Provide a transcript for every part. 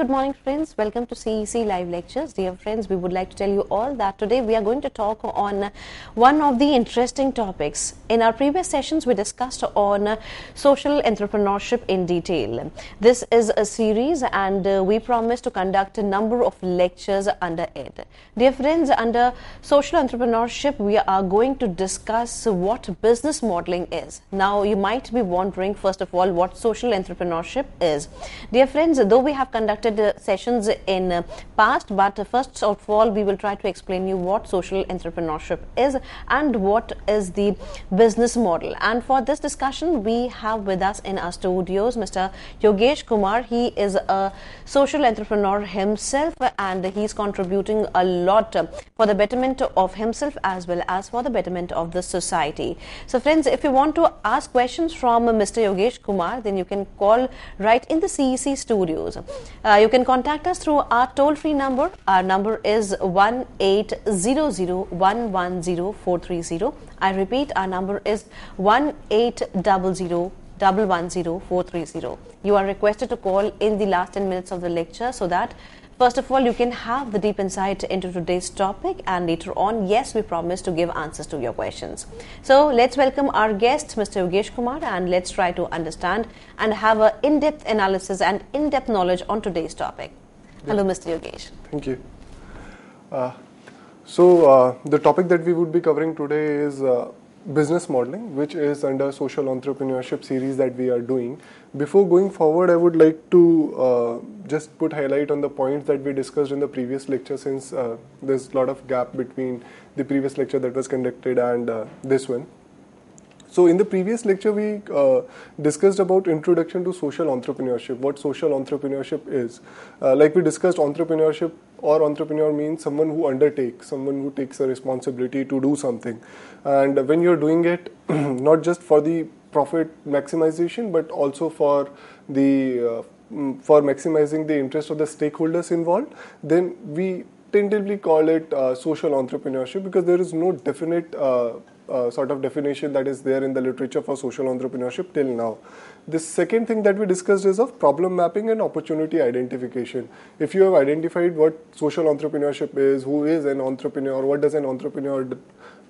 good morning friends. Welcome to CEC live lectures. Dear friends, we would like to tell you all that today we are going to talk on one of the interesting topics. In our previous sessions we discussed on social entrepreneurship in detail. This is a series and uh, we promise to conduct a number of lectures under it. Dear friends, under social entrepreneurship we are going to discuss what business modeling is. Now you might be wondering first of all what social entrepreneurship is. Dear friends, though we have conducted uh, sessions in uh, past but first of all we will try to explain you what social entrepreneurship is and what is the business model. And for this discussion we have with us in our studios mr yogesh kumar. He is a social entrepreneur himself and he is contributing a lot for the betterment of himself as well as for the betterment of the society. So friends if you want to ask questions from mr yogesh kumar then you can call right in the cec studios. Uh, you can contact us through our toll free number. Our number is 1 I repeat, our number is 1 430 You are requested to call in the last 10 minutes of the lecture so that First of all, you can have the deep insight into today's topic, and later on, yes, we promise to give answers to your questions. So, let's welcome our guest, Mr. Yogesh Kumar, and let's try to understand and have an in depth analysis and in depth knowledge on today's topic. Hello, Mr. Yogesh. Thank you. Uh, so, uh, the topic that we would be covering today is uh, business modeling, which is under social entrepreneurship series that we are doing. Before going forward, I would like to uh, just put highlight on the points that we discussed in the previous lecture, since uh, there's a lot of gap between the previous lecture that was conducted and uh, this one. So in the previous lecture, we uh, discussed about introduction to social entrepreneurship, what social entrepreneurship is. Uh, like we discussed, entrepreneurship or entrepreneur means someone who undertakes, someone who takes a responsibility to do something. And when you're doing it, not just for the profit maximization, but also for the uh, mm, for maximizing the interest of the stakeholders involved, then we tentatively call it uh, social entrepreneurship because there is no definite uh, uh, sort of definition that is there in the literature for social entrepreneurship till now. The second thing that we discussed is of problem mapping and opportunity identification. If you have identified what social entrepreneurship is, who is an entrepreneur, what does an entrepreneur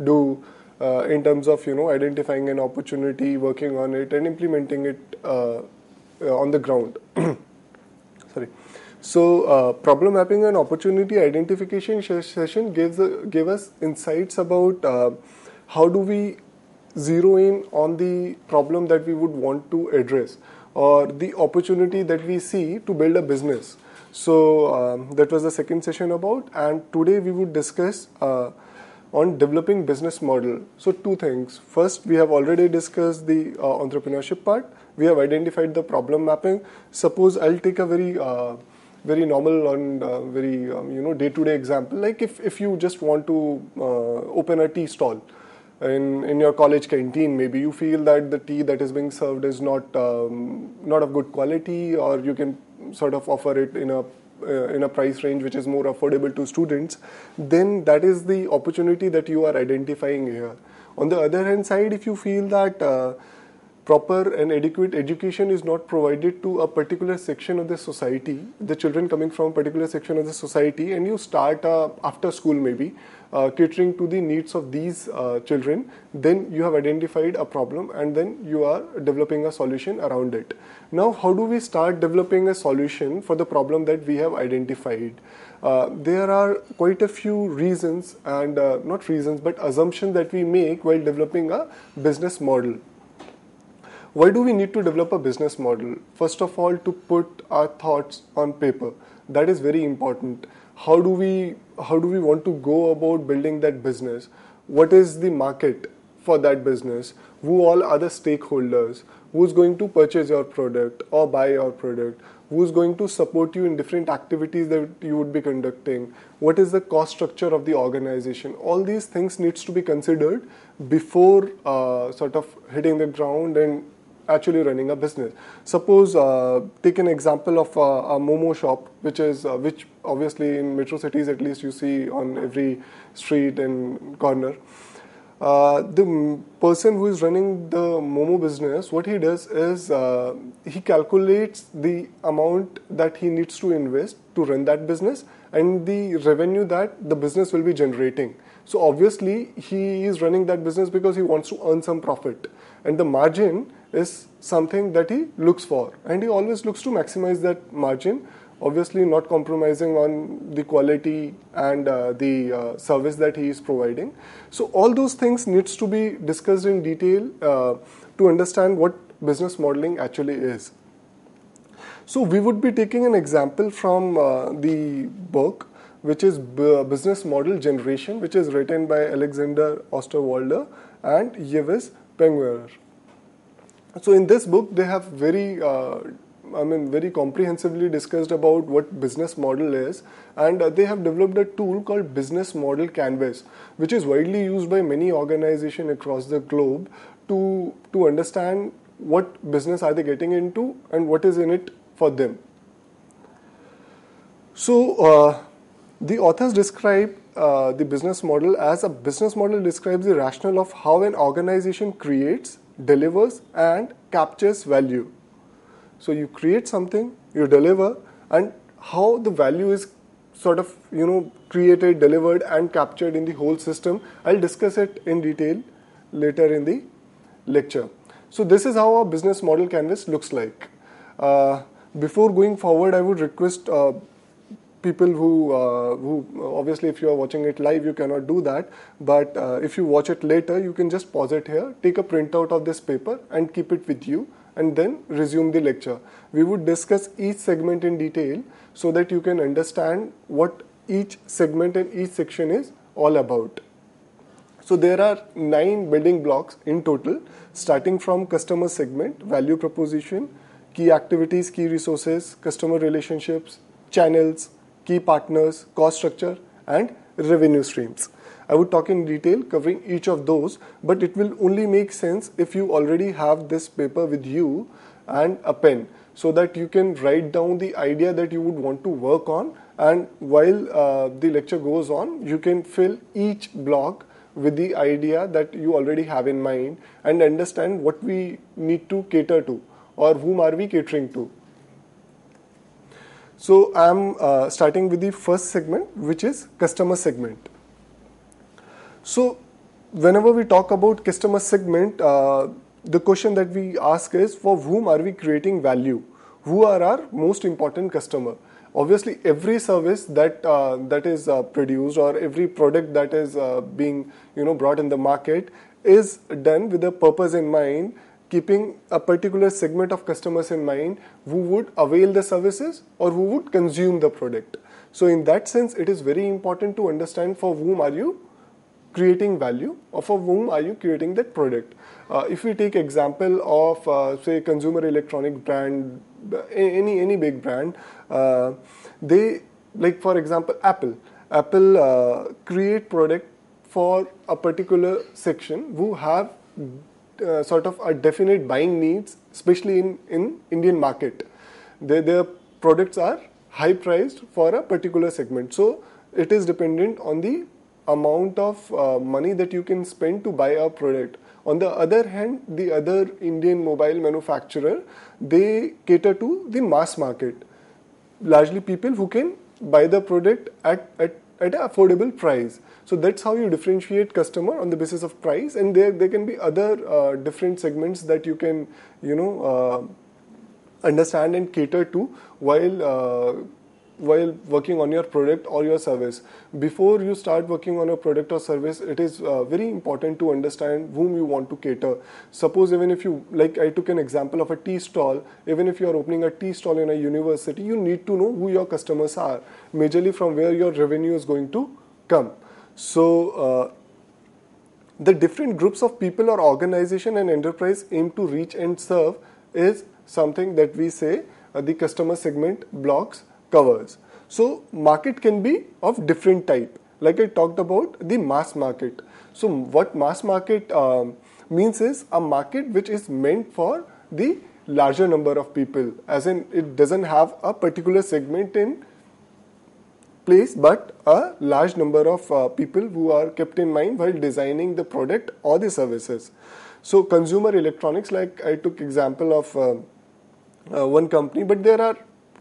do uh, in terms of you know identifying an opportunity, working on it, and implementing it uh, uh on the ground. Sorry. So, uh, problem mapping and opportunity identification session gives gave us insights about uh, how do we zero in on the problem that we would want to address or the opportunity that we see to build a business. So um, that was the second session about, and today we would discuss uh, on developing business model. So two things. First, we have already discussed the uh, entrepreneurship part. We have identified the problem mapping. Suppose I'll take a very uh, very normal and uh, very um, you know day to day example. Like if if you just want to uh, open a tea stall in in your college canteen maybe you feel that the tea that is being served is not um, not of good quality or you can sort of offer it in a uh, in a price range which is more affordable to students then that is the opportunity that you are identifying here. On the other hand side if you feel that uh, proper and adequate education is not provided to a particular section of the society the children coming from a particular section of the society and you start uh, after school maybe uh, catering to the needs of these uh, children, then you have identified a problem and then you are developing a solution around it. Now, how do we start developing a solution for the problem that we have identified? Uh, there are quite a few reasons and uh, not reasons but assumptions that we make while developing a business model. Why do we need to develop a business model? First of all, to put our thoughts on paper. That is very important. How do we how do we want to go about building that business? What is the market for that business? Who all are the stakeholders? Who's going to purchase your product or buy your product? Who's going to support you in different activities that you would be conducting? What is the cost structure of the organization? All these things needs to be considered before uh, sort of hitting the ground and actually running a business. Suppose uh, take an example of a, a Momo shop, which is uh, which obviously in metro cities at least you see on every street and corner. Uh, the person who is running the Momo business, what he does is uh, he calculates the amount that he needs to invest to run that business and the revenue that the business will be generating. So obviously he is running that business because he wants to earn some profit, and the margin is something that he looks for, and he always looks to maximize that margin. Obviously not compromising on the quality and uh, the uh, service that he is providing. So all those things needs to be discussed in detail uh, to understand what business modeling actually is. So we would be taking an example from uh, the book which is B- business model generation which is written by alexander osterwalder and yves Pigneur so in this book they have very uh, I mean, very comprehensively discussed about what business model is, and uh, they have developed a tool called Business Model Canvas, which is widely used by many organizations across the globe to to understand what business are they getting into and what is in it for them. So, uh, the authors describe uh, the business model as a business model describes the rationale of how an organization creates, delivers, and captures value. So you create something, you deliver, and how the value is sort of you know created, delivered, and captured in the whole system. I'll discuss it in detail later in the lecture. So this is how a business model canvas looks like. Uh, before going forward, I would request uh, people who uh, who obviously if you are watching it live you cannot do that. But uh, if you watch it later you can just pause it here take a printout of this paper and keep it with you and then resume the lecture. We would discuss each segment in detail so that you can understand what each segment and each section is all about. So there are nine building blocks in total starting from customer segment value proposition key activities key resources customer relationships channels key partners, cost structure, and revenue streams. I would talk in detail covering each of those, but it will only make sense if you already have this paper with you and a pen so that you can write down the idea that you would want to work on. And while uh, the lecture goes on, you can fill each block with the idea that you already have in mind and understand what we need to cater to or whom are we catering to so I'm uh, starting with the first segment, which is customer segment. So whenever we talk about customer segment, uh, the question that we ask is for whom are we creating value? Who are our most important customer? Obviously, every service that uh, that is uh, produced or every product that is uh, being you know brought in the market is done with a purpose in mind keeping a particular segment of customers in mind who would avail the services or who would consume the product. So in that sense, it is very important to understand for whom are you creating value or for whom are you creating that product. Uh, if we take example of uh, say consumer electronic brand, any any big brand, uh, they like for example Apple. Apple uh, create product for a particular section who have uh, sort of a definite buying needs, especially in, in Indian market. Their, products are high priced for a particular segment. So it is dependent on the amount of uh, money that you can spend to buy a product. On the other hand, the other Indian mobile manufacturer, they cater to the mass market. Largely people who can buy the product at, at, at an affordable price. So that's how you differentiate customer on the basis of price, and there there can be other uh, different segments that you can you know uh, understand and cater to while. Uh, while working on your product or your service. Before you start working on a product or service it is uh, very important to understand whom you want to cater. Suppose even if you like i took an example of a tea stall. Even if you are opening a tea stall in a university you need to know who your customers are majorly from where your revenue is going to come so, uh, the different groups of people or organization and enterprise aim to reach and serve is something that we say uh, the customer segment blocks covers. So, market can be of different type. Like I talked about the mass market. So, what mass market um, means is a market which is meant for the larger number of people as in it doesn't have a particular segment in place but a large number of uh, people who are kept in mind while designing the product or the services so consumer electronics like i took example of uh, uh, one company but there are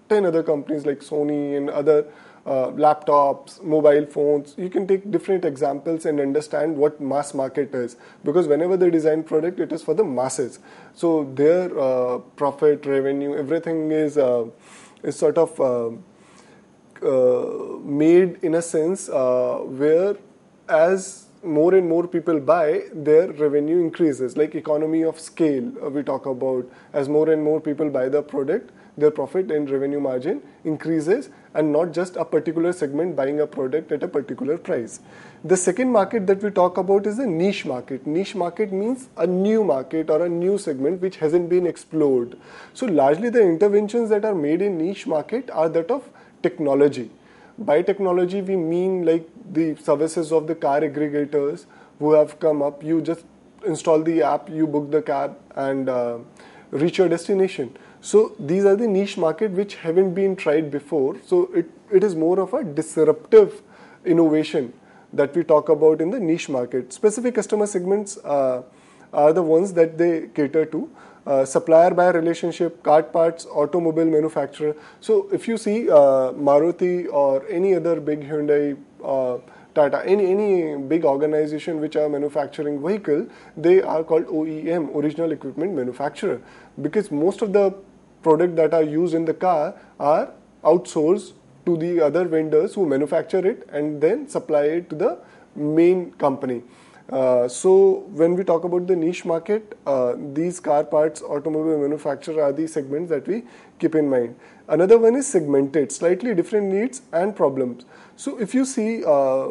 10 other companies like sony and other uh, laptops, mobile phones. You can take different examples and understand what mass market is because whenever they design product, it is for the masses. So their uh, profit, revenue, everything is is sort of made in a sense uh, where as more and more people buy, their revenue increases. Like economy of scale, we talk about as more and more people buy the product, their profit and revenue margin increases and not just a particular segment buying a product at a particular price. The second market that we talk about is the niche market. Niche market means a new market or a new segment which hasn't been explored. So largely the interventions that are made in niche market are that of technology. By technology we mean like the services of the car aggregators who have come up. You just install the app, you book the cab and uh, reach your destination. So these are the niche market which haven't been tried before. So it, it is more of a disruptive innovation that we talk about in the niche market. Specific customer segments uh, are the ones that they cater to. Uh, supplier buyer relationship, card parts, automobile manufacturer. So if you see uh, Maruti or any other big Hyundai, uh, Tata, any any big organization which are manufacturing vehicle, they are called OEM, original equipment manufacturer, because most of the product that are used in the car are outsourced to the other vendors who manufacture it and then supply it to the main company. Uh, so when we talk about the niche market, uh, these car parts, automobile manufacturer are the segments that we keep in mind. Another one is segmented, slightly different needs and problems. So if you see uh,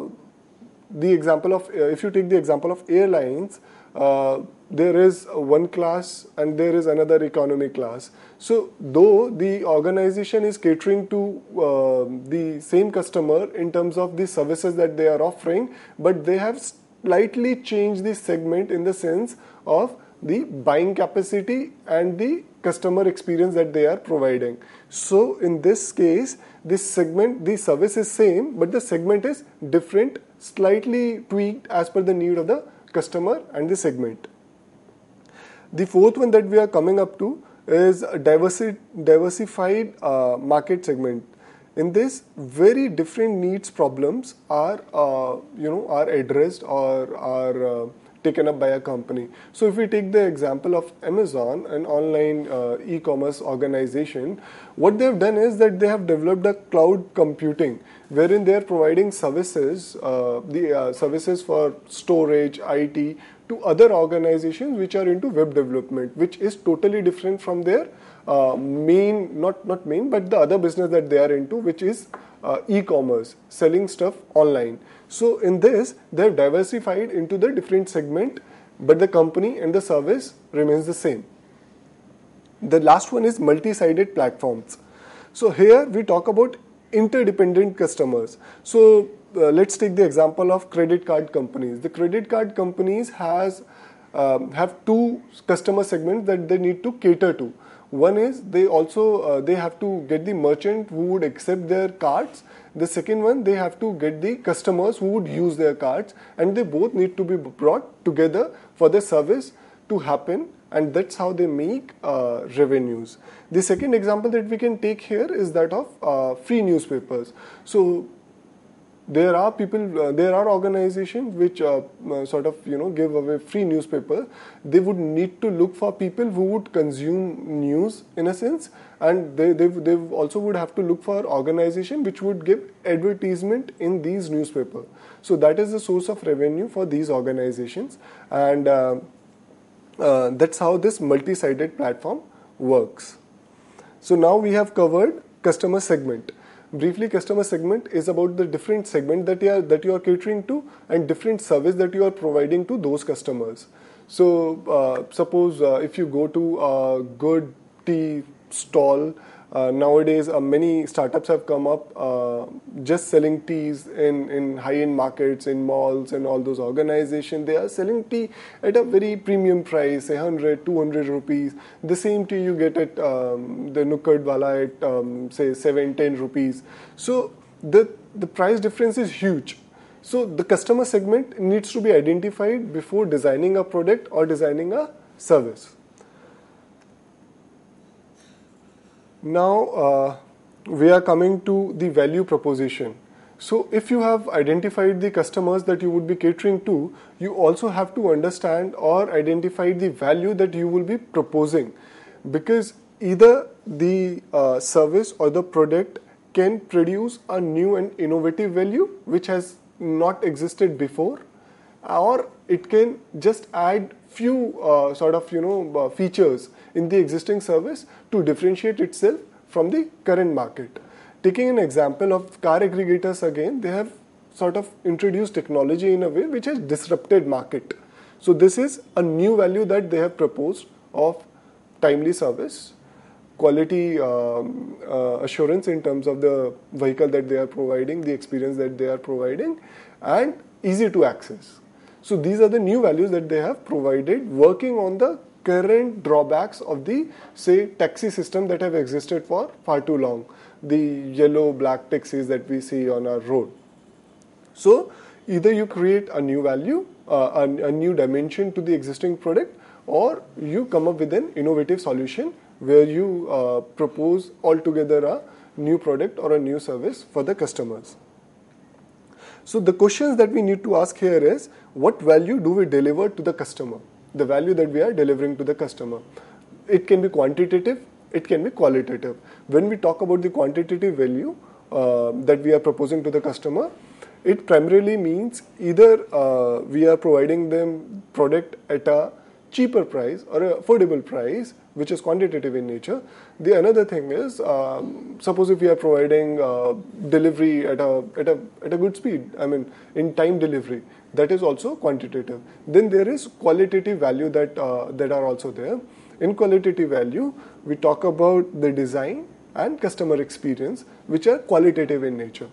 the example of, uh, if you take the example of airlines, uh, there is one class and there is another economy class. So, though the organization is catering to uh, the same customer in terms of the services that they are offering, but they have slightly change the segment in the sense of the buying capacity and the customer experience that they are providing. So, in this case, this segment, the service is same, but the segment is different, slightly tweaked as per the need of the customer and the segment. The fourth one that we are coming up to is diversi- diversified uh, market segment. In this, very different needs problems are uh, you know are addressed or are uh, taken up by a company. So if we take the example of Amazon, an online uh, e-commerce organization, what they've done is that they have developed a cloud computing wherein they are providing services, uh, the uh, services for storage, IT to other organizations which are into web development, which is totally different from their uh, main, not not main, but the other business that they are into, which is uh, e-commerce, selling stuff online. So in this, they have diversified into the different segment, but the company and the service remains the same. The last one is multi-sided platforms. So here we talk about interdependent customers. So uh, let's take the example of credit card companies. The credit card companies has um, have two customer segments that they need to cater to. One is they also uh, they have to get the merchant who would accept their cards. The second one they have to get the customers who would use their cards, and they both need to be brought together for the service to happen and that's how they make uh, revenues. The second example that we can take here is that of uh, free newspapers. So there are people, uh, there are organizations which uh, uh, sort of you know give away free newspaper. They would need to look for people who would consume news in a sense, and they they, they also would have to look for organization which would give advertisement in these newspaper. So that is the source of revenue for these organizations, and uh, that's how this multi-sided platform works. So now we have covered customer segment briefly customer segment is about the different segment that you are that you are catering to and different service that you are providing to those customers so uh, suppose uh, if you go to a good tea stall Uh, nowadays, uh, many startups have come up uh, just selling teas in, in high-end markets, in malls, and all those organizations. They are selling tea at a very premium price, say 100, 200 rupees. The same tea you get at um, the Nukkad Wala at um, say 7, 10 rupees. So the the price difference is huge. So the customer segment needs to be identified before designing a product or designing a service. Now uh, we are coming to the value proposition. So if you have identified the customers that you would be catering to, you also have to understand or identify the value that you will be proposing because either the uh, service or the product can produce a new and innovative value which has not existed before or it can just add few uh, sort of you know uh, features in the existing service to differentiate itself from the current market taking an example of car aggregators again they have sort of introduced technology in a way which has disrupted market so this is a new value that they have proposed of timely service quality um, uh, assurance in terms of the vehicle that they are providing, the experience that they are providing, and easy to access. So these are the new values that they have provided, working on the current drawbacks of the say taxi system that have existed for far too long, the yellow black taxis that we see on our road. So either you create a new value, uh, a, a new dimension to the existing product, or you come up with an innovative solution where you uh, propose altogether a new product or a new service for the customers. So the questions that we need to ask here is what value do we deliver to the customer? The value that we are delivering to the customer. It can be quantitative, it can be qualitative. When we talk about the quantitative value uh, that we are proposing to the customer, it primarily means either uh, we are providing them product at a cheaper price or a affordable price which is quantitative in nature. The another thing is, um, suppose if we are providing uh, delivery at a, at, a, at a good speed, I mean, in time delivery, that is also quantitative. Then there is qualitative value that, uh, that are also there. In qualitative value, we talk about the design and customer experience, which are qualitative in nature.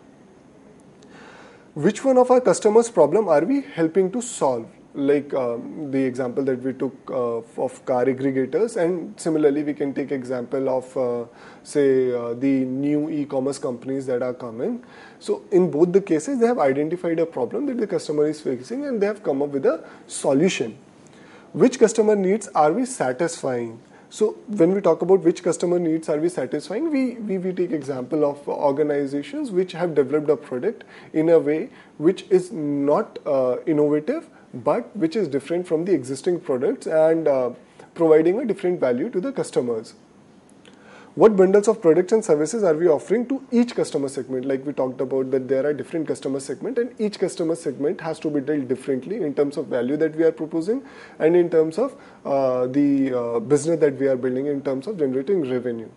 Which one of our customers' problem are we helping to solve? Like um, the example that we took uh, of car aggregators and similarly we can take example of uh, say uh, the new e-commerce companies that are coming. So in both the cases they have identified a problem that the customer is facing and they have come up with a solution. Which customer needs are we satisfying? So when we talk about which customer needs are we satisfying, we, we, we take example of organizations which have developed a product in a way which is not uh, innovative but which is different from the existing products and uh, providing a different value to the customers. What bundles of products and services are we offering to each customer segment? Like we talked about that there are different customer segment and each customer segment has to be dealt differently in terms of value that we are proposing and in terms of uh, the uh, business that we are building in terms of generating revenue.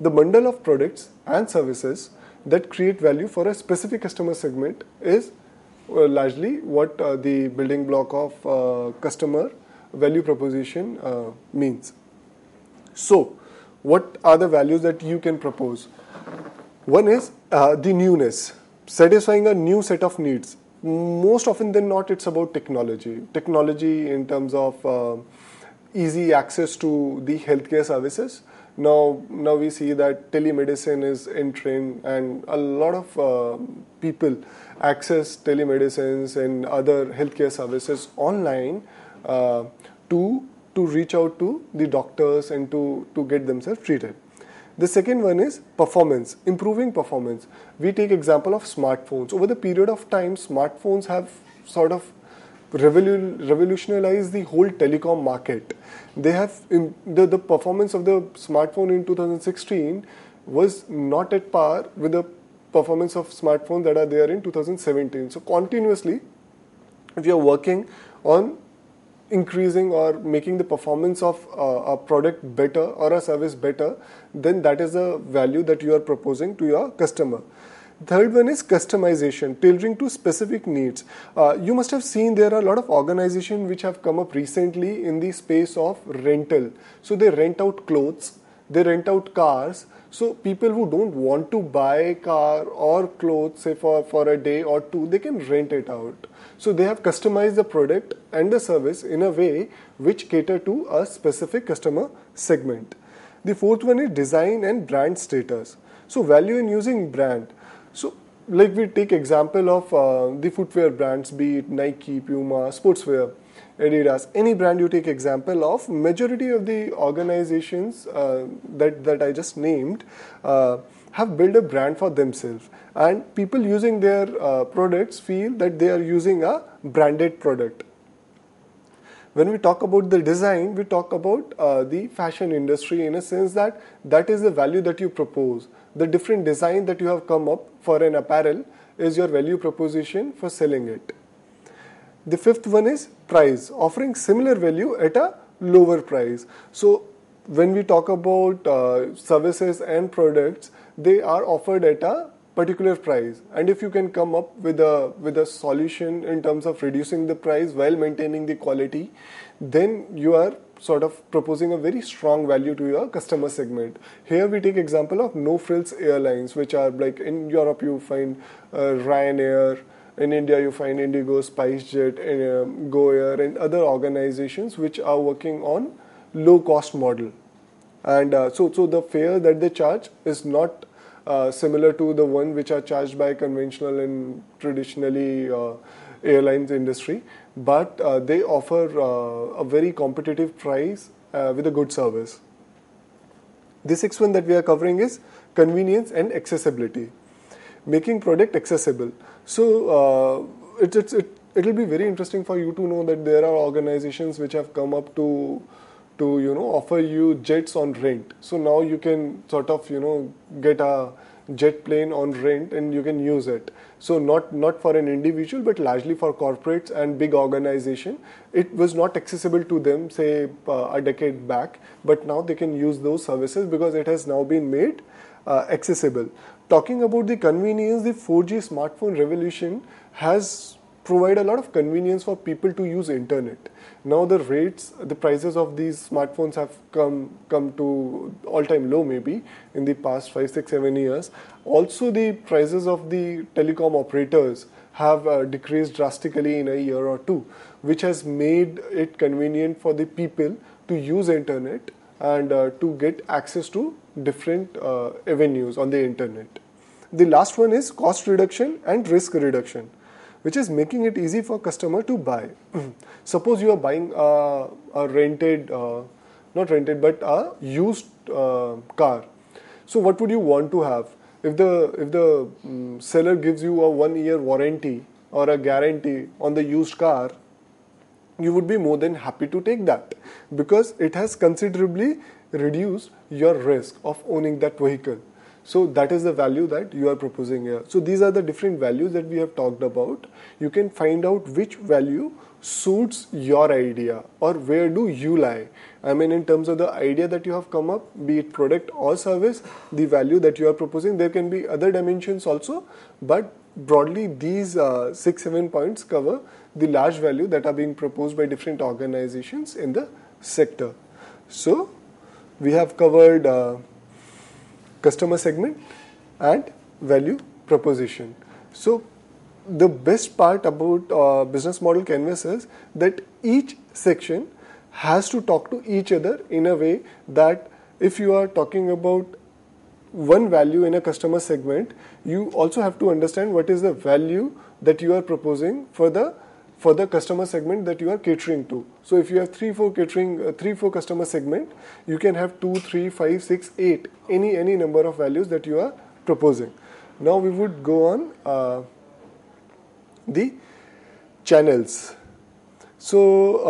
The bundle of products and services that create value for a specific customer segment is largely what uh, the building block of uh, customer value proposition means. So, what are the values that you can propose? One is the newness, satisfying a new set of needs. Most often than not, it's about technology. Technology in terms of uh, easy access to the healthcare services. Now, now we see that telemedicine is entering, and a lot of uh, people access telemedicines and other healthcare services online uh, to to reach out to the doctors and to, to get themselves treated. The second one is performance, improving performance. We take example of smartphones. Over the period of time, smartphones have sort of revolu- revolutionized the whole telecom market. They have the, the performance of the smartphone in 2016 was not at par with the performance of smartphones that are there in 2017. So continuously, if you are working on increasing or making the performance of uh, a product better or a service better, then that is a value that you are proposing to your customer. Third one is customization, tailoring to specific needs. Uh, you must have seen there are a lot of organizations which have come up recently in the space of rental. So they rent out clothes they rent out cars. So people who don't want to buy car or clothes, say for, for a day or two, they can rent it out. So they have customized the product and the service in a way which cater to a specific customer segment. The fourth one is design and brand status. So value in using brand. So like we take example of uh, the footwear brands, be it Nike, Puma, sportswear Adidas, any brand you take example of, majority of the organizations uh, that, that I just named uh, have built a brand for themselves. And people using their uh, products feel that they are using a branded product. When we talk about the design, we talk about uh, the fashion industry in a sense that that is the value that you propose. The different design that you have come up for an apparel is your value proposition for selling it. The fifth one is price, offering similar value at a lower price. So when we talk about uh, services and products, they are offered at a particular price and if you can come up with a with a solution in terms of reducing the price while maintaining the quality then you are sort of proposing a very strong value to your customer segment here we take example of no frills airlines which are like in europe you find uh, ryanair in India, you find Indigo, SpiceJet, um, GoAir, and other organizations which are working on low cost model. And uh, so, so the fare that they charge is not uh, similar to the one which are charged by conventional and traditionally uh, airlines industry, but uh, they offer uh, a very competitive price uh, with a good service. The sixth one that we are covering is convenience and accessibility making product accessible. So uh, it, it, it, it'll be very interesting for you to know that there are organizations which have come up to to you know offer you jets on rent. So now you can sort of you know get a jet plane on rent and you can use it. So not not for an individual but largely for corporates and big organization. It was not accessible to them say uh, a decade back, but now they can use those services because it has now been made uh, accessible talking about the convenience, the 4G smartphone revolution has provided a lot of convenience for people to use internet. Now the rates, the prices of these smartphones have come come to all-time low maybe in the past five, six, seven years. Also, the prices of the telecom operators have uh, decreased drastically in a year or two, which has made it convenient for the people to use internet and uh, to get access to different uh, avenues on the internet. The last one is cost reduction and risk reduction, which is making it easy for customer to buy. Suppose you are buying a, a rented, uh, not rented, but a used uh, car. So what would you want to have? If the if the um, seller gives you a one year warranty or a guarantee on the used car, you would be more than happy to take that because it has considerably reduced your risk of owning that vehicle. So that is the value that you are proposing here. So these are the different values that we have talked about. You can find out which value suits your idea or where do you lie. I mean, in terms of the idea that you have come up, be it product or service, the value that you are proposing, there can be other dimensions also, but broadly these uh, six, seven points cover the large value that are being proposed by different organizations in the sector. So we have covered uh, customer segment and value proposition. So the best part about uh, business model canvas is that each section has to talk to each other in a way that if you are talking about one value in a customer segment, you also have to understand what is the value that you are proposing for the for the customer segment that you are catering to. So if you have three, four catering, uh, three, four customer segment, you can have two, three, five, six, eight, any any number of values that you are proposing. Now we would go on uh, the channels. So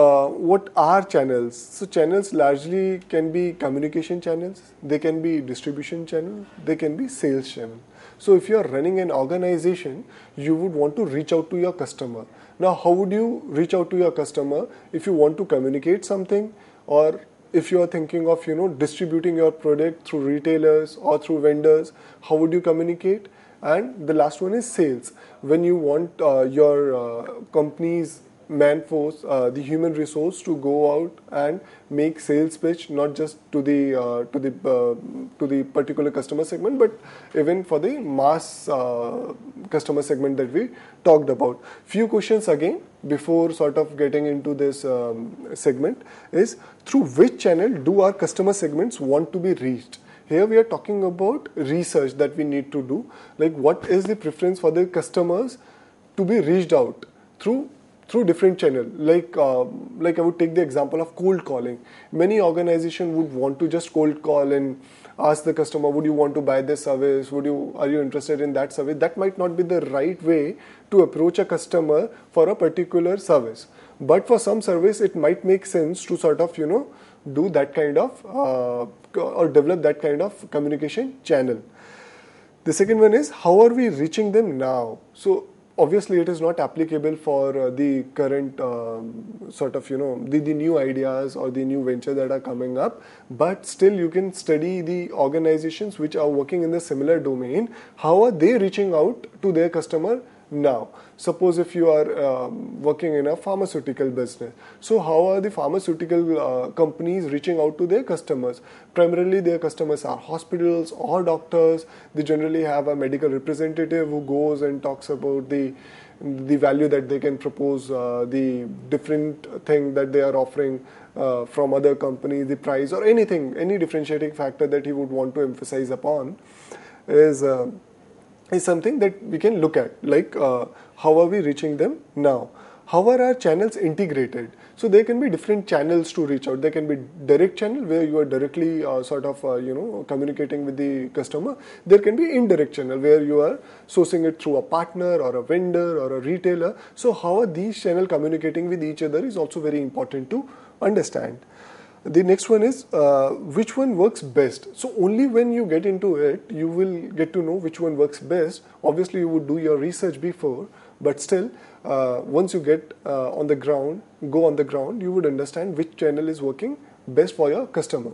uh, what are channels? So channels largely can be communication channels, they can be distribution channel, they can be sales channel. So if you are running an organization, you would want to reach out to your customer now, how would you reach out to your customer if you want to communicate something? Or if you are thinking of you know distributing your product through retailers or through vendors how would you communicate? And the last one is sales. When you want uh, your uh, company's man force, uh, the human resource to go out and make sales pitch not just to the uh, to the uh, to the particular customer segment, but even for the mass uh, customer segment that we talked about. Few questions again before sort of getting into this um, segment is through which channel do our customer segments want to be reached? Here we are talking about research that we need to do, like what is the preference for the customers to be reached out through through different channel. Like uh, like i would take the example of cold calling. Many organization would want to just cold call and ask the customer would you want to buy this service? Would you are you interested in that service? That might not be the right way to approach a customer for a particular service. But for some service it might make sense to sort of you know do that kind of uh, or develop that kind of communication channel. The second one is how are we reaching them now? So obviously it is not applicable for uh, the current um, sort of you know the, the new ideas or the new venture that are coming up. But still you can study the organizations which are working in the similar domain. How are they reaching out to their customer now suppose if you are um, working in a pharmaceutical business so how are the pharmaceutical uh, companies reaching out to their customers? Primarily their customers are hospitals or doctors. They generally have a medical representative who goes and talks about the the value that they can propose uh, the different thing that they are offering uh, from other companies the price or anything any differentiating factor that he would want to emphasize upon is uh, is something that we can look at. Like uh, how are we reaching them now? How are our channels integrated? So there can be different channels to reach out. There can be direct channel where you are directly uh, sort of uh, you know communicating with the customer. There can be indirect channel where you are sourcing it through a partner or a vendor or a retailer. So how are these channel communicating with each other is also very important to understand the next one is uh, which one works best. So only when you get into it, you will get to know which one works best. Obviously, you would do your research before, but still, uh, once you get uh, on the ground, go on the ground, you would understand which channel is working best for your customer.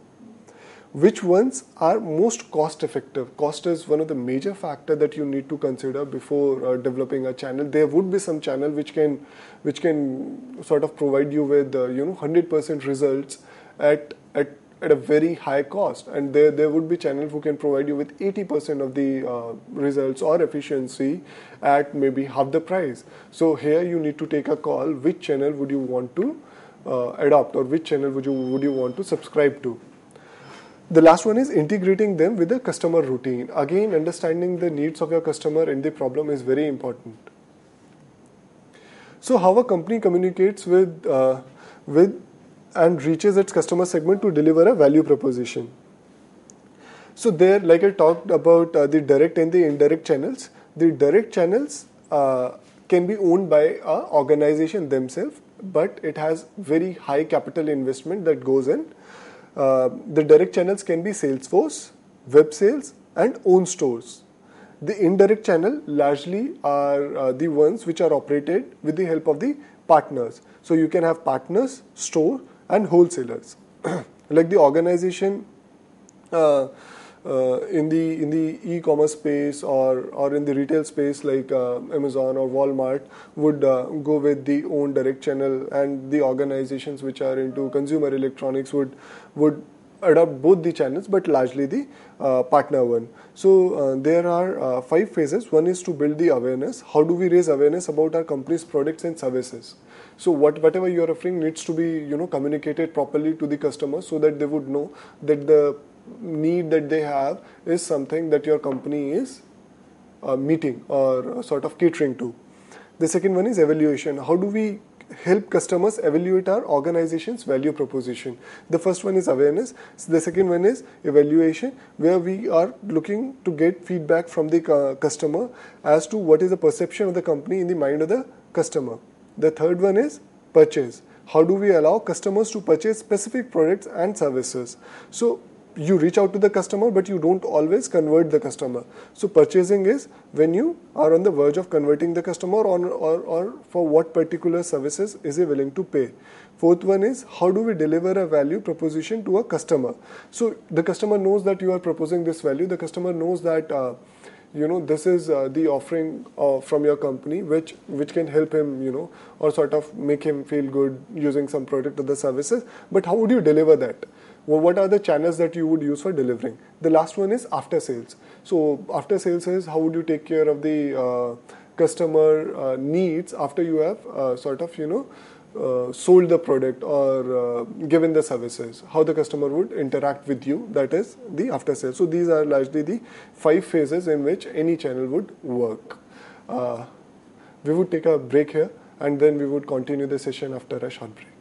Which ones are most cost effective? Cost is one of the major factor that you need to consider before uh, developing a channel. There would be some channel which can, which can sort of provide you with uh, you know 100% results at, at, at a very high cost. And there, there would be channels who can provide you with 80% of the uh, results or efficiency at maybe half the price. So here you need to take a call which channel would you want to uh, adopt or which channel would you, would you want to subscribe to. The last one is integrating them with the customer routine. Again, understanding the needs of your customer and the problem is very important. So, how a company communicates with uh, with and reaches its customer segment to deliver a value proposition. So there, like I talked about uh, the direct and the indirect channels, the direct channels uh, can be owned by a organization themselves, but it has very high capital investment that goes in. Uh, the direct channels can be Salesforce, web sales, and own stores. The indirect channel largely are uh, the ones which are operated with the help of the partners. So you can have partners, store, and wholesalers. like the organization uh, uh, in the in the e-commerce space or or in the retail space like uh, Amazon or Walmart would uh, go with the own direct channel, and the organizations which are into consumer electronics would would adopt both the channels, but largely the uh, partner one. So uh, there are uh, five phases. One is to build the awareness. How do we raise awareness about our company's products and services? So what whatever you are offering needs to be you know communicated properly to the customer so that they would know that the need that they have is something that your company is uh, meeting or sort of catering to. The second one is evaluation. How do we help customers evaluate our organization's value proposition. The first one is awareness. So the second one is evaluation, where we are looking to get feedback from the customer as to what is the perception of the company in the mind of the customer. The third one is purchase. How do we allow customers to purchase specific products and services? So you reach out to the customer, but you don't always convert the customer. So purchasing is when you are on the verge of converting the customer on or, or for what particular services is he willing to pay. Fourth one is how do we deliver a value proposition to a customer? So the customer knows that you are proposing this value. The customer knows that uh, you know this is uh, the offering uh, from your company which which can help him you know or sort of make him feel good using some product or the services. But how would you deliver that? Well, what are the channels that you would use for delivering? The last one is after sales. So after sales is how would you take care of the uh, customer uh, needs after you have uh, sort of you know uh, sold the product or uh, given the services, how the customer would interact with you, that is the after sales. So these are largely the five phases in which any channel would work. Uh, we would take a break here and then we would continue the session after a short break.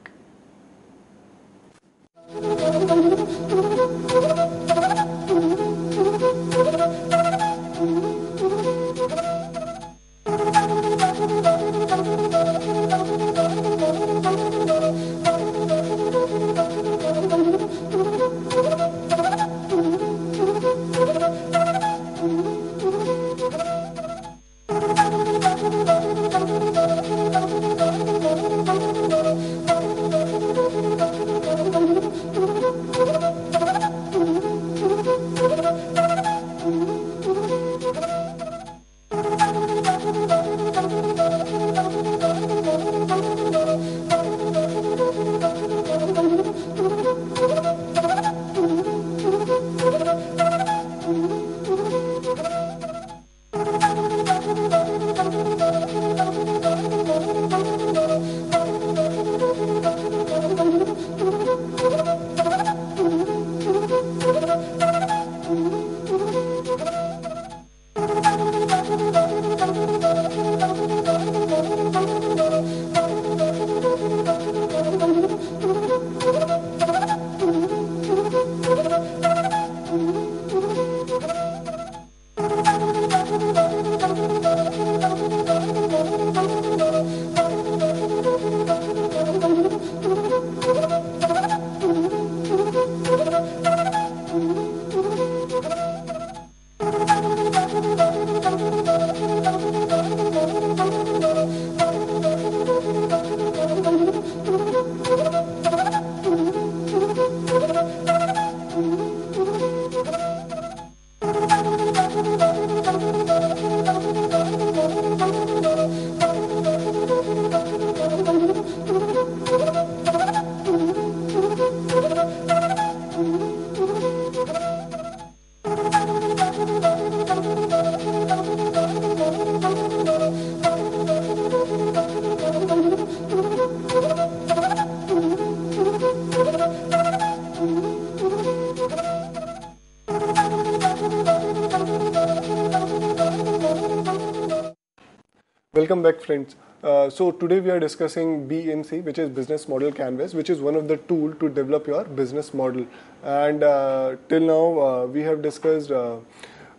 Friends. Uh, so today we are discussing BMC, which is Business Model Canvas, which is one of the tool to develop your business model. And uh, till now uh, we have discussed uh,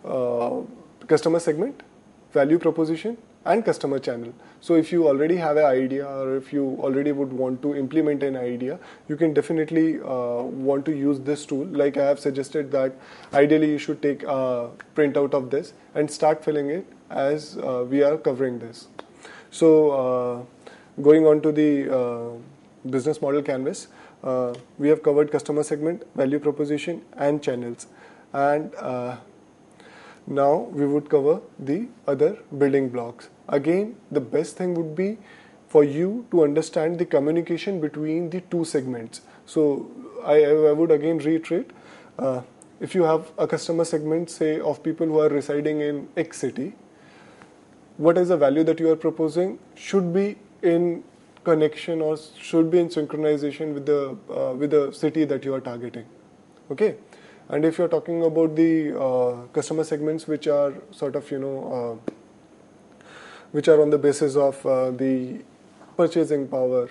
uh, customer segment, value proposition, and customer channel. So if you already have an idea or if you already would want to implement an idea, you can definitely uh, want to use this tool. Like I have suggested that ideally you should take a printout of this and start filling it as uh, we are covering this. So uh, going on to the uh, business model canvas, uh, we have covered customer segment, value proposition, and channels. And now we would cover the other building blocks. Again, the best thing would be for you to understand the communication between the two segments. So I, I would again reiterate, uh, if you have a customer segment, say of people who are residing in X city, what is the value that you are proposing should be in connection or should be in synchronization with the uh, with the city that you are targeting. Okay. And if you're talking about the uh, customer segments which are sort of, you know, uh, which are on the basis of uh, the purchasing power,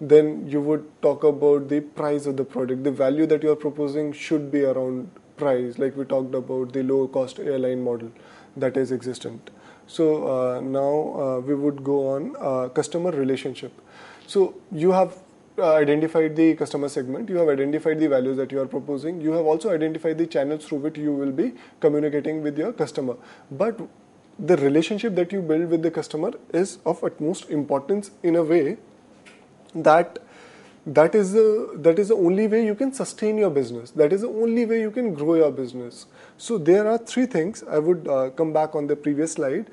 then you would talk about the price of the product. The value that you are proposing should be around price, like we talked about the low cost airline model that is existent. So uh, now uh, we would go on uh, customer relationship. So you have identified the customer segment, you have identified the values that you are proposing, you have also identified the channels through which you will be communicating with your customer. But the relationship that you build with the customer is of utmost importance in a way that that is the that is the only way you can sustain your business. That is the only way you can grow your business. So there are three things i would uh, come back on the previous slide.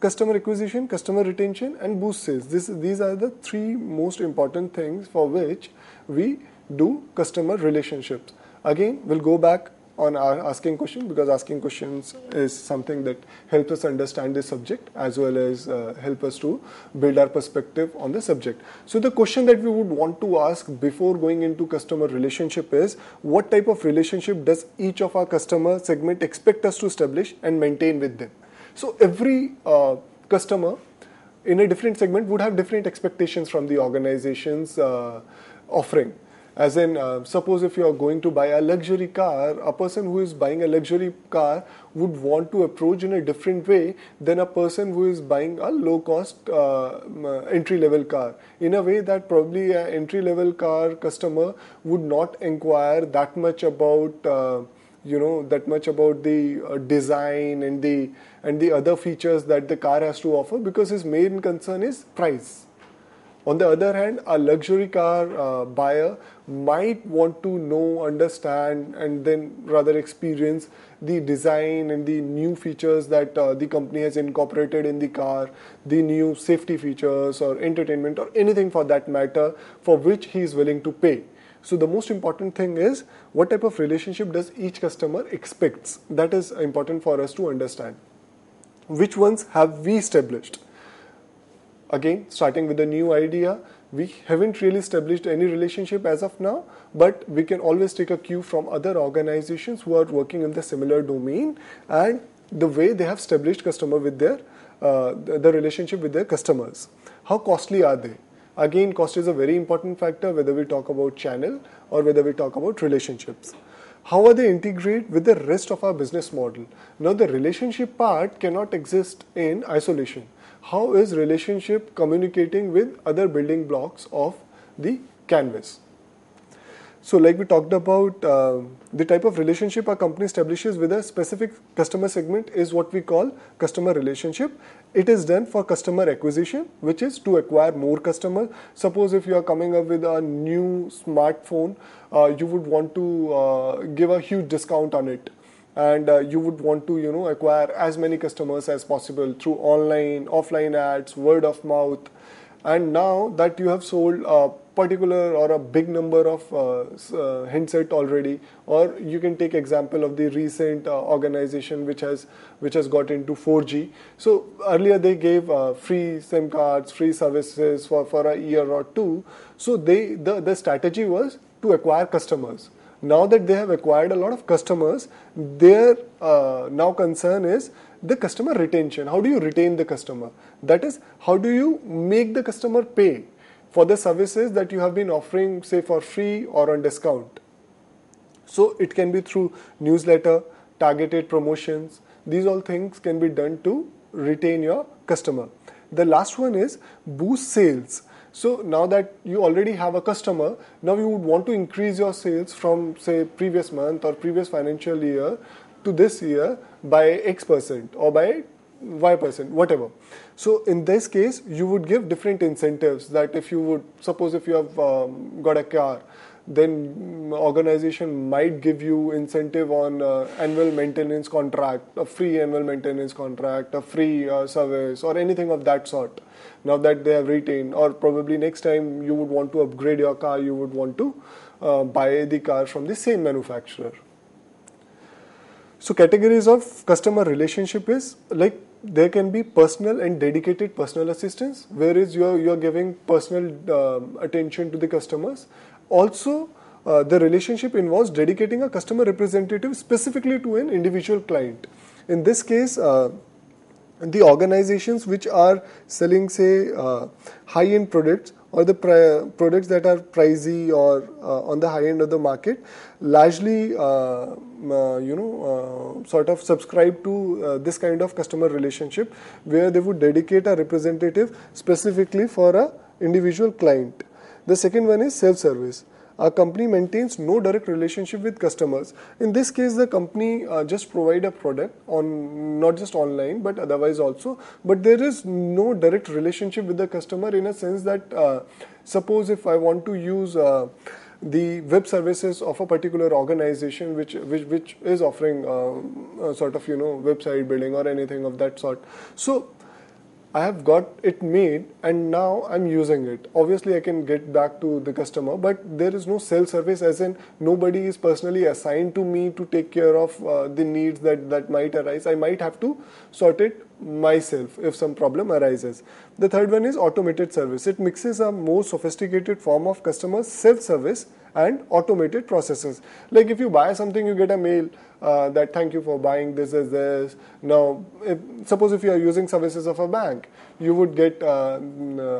Customer acquisition customer retention and boost sales. This these are the three most important things for which we do customer relationships. Again we'll go back on our asking question because asking questions is something that helps us understand the subject as well as uh, help us to build our perspective on the subject. So the question that we would want to ask before going into customer relationship is what type of relationship does each of our customer segment expect us to establish and maintain with them? So every uh, customer in a different segment would have different expectations from the organization's uh, offering as in, uh, suppose if you are going to buy a luxury car, a person who is buying a luxury car would want to approach in a different way than a person who is buying a low cost uh, entry level car. In a way that probably an entry level car customer would not inquire that much about. Uh, you know that much about the uh, design and the and the other features that the car has to offer because his main concern is price on the other hand, a luxury car uh, buyer might want to know, understand, and then rather experience the design and the new features that uh, the company has incorporated in the car, the new safety features or entertainment or anything for that matter for which he is willing to pay. So the most important thing is what type of relationship does each customer expects. That is important for us to understand. Which ones have we established? again starting with a new idea we haven't really established any relationship as of now but we can always take a cue from other organizations who are working in the similar domain and the way they have established customer with their uh, the relationship with their customers. How costly are they? Again cost is a very important factor whether we talk about channel or whether we talk about relationships. How are they integrate with the rest of our business model? Now the relationship part cannot exist in isolation how is relationship communicating with other building blocks of the canvas? So like we talked about uh, the type of relationship a company establishes with a specific customer segment is what we call customer relationship. It is done for customer acquisition which is to acquire more customers. Suppose if you are coming up with a new smartphone uh, you would want to uh, give a huge discount on it and uh, you would want to you know acquire as many customers as possible through online offline ads word of mouth. And now that you have sold a particular or a big number of uh, uh, handset already or you can take example of the recent uh, organization which has which has got into 4G so earlier they gave uh, free sim cards free services for for a year or two. So they the the strategy was to acquire customers now that they have acquired a lot of customers, their uh, now concern is the customer retention. How do you retain the customer? That is, how do you make the customer pay for the services that you have been offering, say for free or on discount? So it can be through newsletter, targeted promotions. These all things can be done to retain your customer. The last one is boost sales. So now that you already have a customer, now you would want to increase your sales from say previous month or previous financial year to this year by X percent or by Y percent, whatever. So in this case, you would give different incentives that if you would, suppose if you have um, got a car, then organization might give you incentive on uh, annual maintenance contract, a free annual maintenance contract, a free uh, service, or anything of that sort. Now that they have retained, or probably next time you would want to upgrade your car, you would want to uh, buy the car from the same manufacturer. So categories of customer relationship is like there can be personal and dedicated personal assistance, whereas you are you are giving personal um, attention to the customers also, uh, the relationship involves dedicating a customer representative specifically to an individual client. In this case, uh, the organizations which are selling, say, uh, high end products or the pri- products that are pricey or uh, on the high end of the market largely uh, uh, you know uh, sort of subscribe to uh, this kind of customer relationship where they would dedicate a representative specifically for a individual client the second one is self service. A company maintains no direct relationship with customers. In this case, the company uh, just provide a product on not just online but otherwise also. But there is no direct relationship with the customer in a sense that uh, suppose if I want to use uh, the web services of a particular organization which which, which is offering uh, sort of you know website building or anything of that sort. So I have got it made and now I'm using it. Obviously, I can get back to the customer, but there is no self service, as in nobody is personally assigned to me to take care of uh, the needs that, that might arise. I might have to sort it myself if some problem arises. The third one is automated service. It mixes a more sophisticated form of customer self service and automated processes. Like if you buy something, you get a mail uh, that thank you for buying this is this. Now, if, suppose if you are using services of a bank, you would get uh,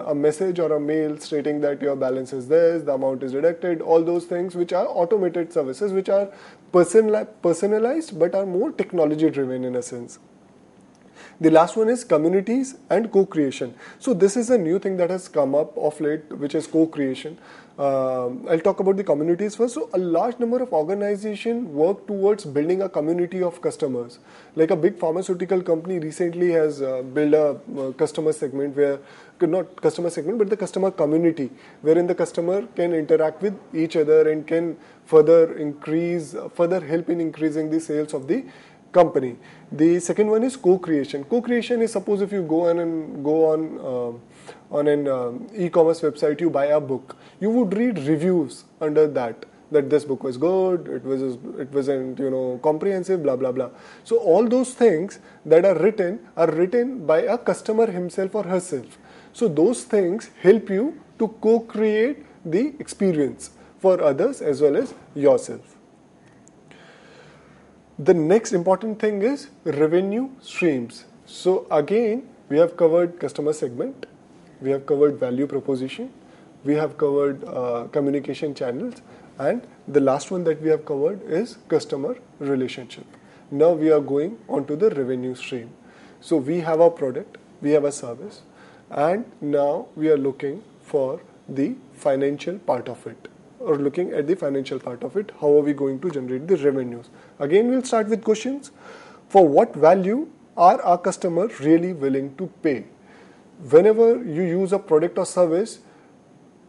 a message or a mail stating that your balance is this, the amount is deducted, all those things which are automated services, which are person- personalized but are more technology driven in a sense. The last one is communities and co-creation. So this is a new thing that has come up of late, which is co-creation. Uh, I'll talk about the communities first. So a large number of organizations work towards building a community of customers. Like a big pharmaceutical company recently has uh, built a uh, customer segment where not customer segment but the customer community wherein the customer can interact with each other and can further increase further help in increasing the sales of the company. The second one is co-creation. Co-creation is suppose if you go on and go on uh, on an uh, e-commerce website, you buy a book. You would read reviews under that that this book was good, it was it wasn't you know comprehensive, blah blah blah. So all those things that are written are written by a customer himself or herself. So those things help you to co-create the experience for others as well as yourself. The next important thing is revenue streams. So again, we have covered customer segment, we have covered value proposition, we have covered uh, communication channels, and the last one that we have covered is customer relationship. Now we are going on to the revenue stream. So we have a product, we have a service, and now we are looking for the financial part of it or looking at the financial part of it. How are we going to generate the revenues? Again, we'll start with questions. For what value are our customers really willing to pay? Whenever you use a product or service,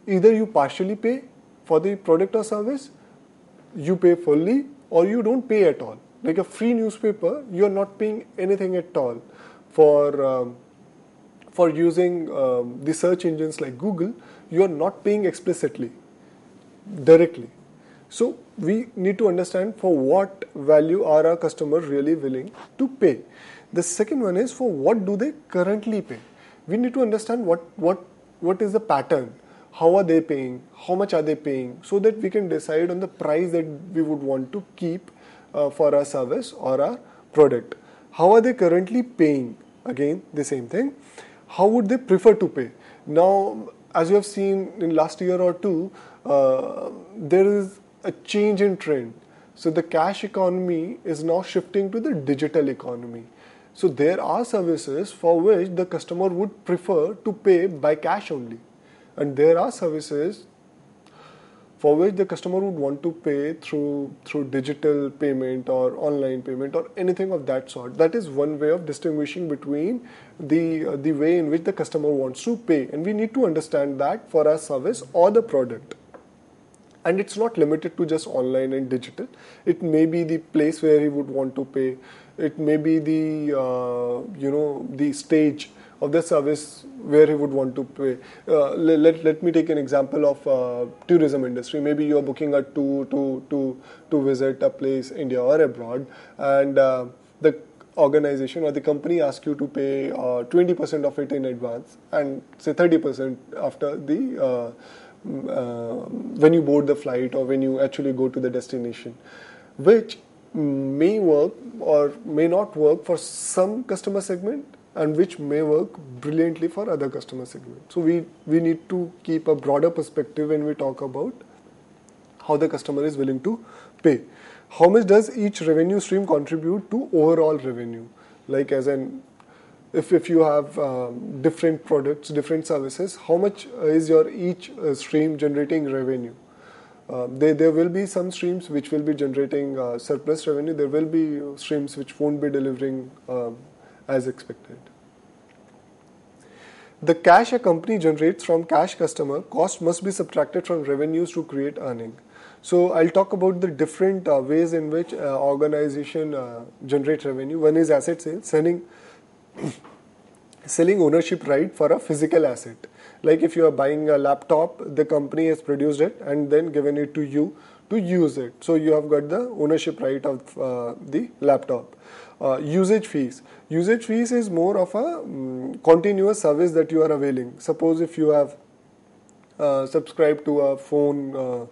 either you partially pay for the product or service, you pay fully, or you don't pay at all. Like a free newspaper, you're not paying anything at all. For um, for using um, the search engines like Google, you are not paying explicitly directly. So we need to understand for what value are our customers really willing to pay. The second one is for what do they currently pay. We need to understand what what what is the pattern. How are they paying? How much are they paying? So that we can decide on the price that we would want to keep uh, for our service or our product. How are they currently paying? Again, the same thing. How would they prefer to pay? Now, as you have seen in last year or two, uh, there is a change in trend. So the cash economy is now shifting to the digital economy. So there are services for which the customer would prefer to pay by cash only. And there are services for which the customer would want to pay through through digital payment or online payment or anything of that sort. That is one way of distinguishing between the uh, the way in which the customer wants to pay, and we need to understand that for our service or the product and it's not limited to just online and digital it may be the place where he would want to pay it may be the uh, you know the stage of the service where he would want to pay. Uh, let, let me take an example of uh, tourism industry. Maybe you are booking a tour to, to, to visit a place, India or abroad, and uh, the organization or the company asks you to pay 20% uh, of it in advance and say 30% after the uh, uh, when you board the flight or when you actually go to the destination, which may work or may not work for some customer segment and which may work brilliantly for other customer segments. So we, we need to keep a broader perspective when we talk about how the customer is willing to pay. How much does each revenue stream contribute to overall revenue? Like as an if, if you have um, different products, different services, how much is your each uh, stream generating revenue? Uh, there, will be some streams which will be generating uh, surplus revenue. There will be streams which won't be delivering um, as expected. The cash a company generates from cash customer cost must be subtracted from revenues to create earning. So I'll talk about the different uh, ways in which uh, organization uh, generate revenue. One is asset sales, selling selling ownership right for a physical asset. Like if you are buying a laptop, the company has produced it and then given it to you to use it. So you have got the ownership right of uh, the laptop. Uh, usage fees. Usage fees is more of a um, continuous service that you are availing. Suppose if you have uh, subscribed to a phone uh,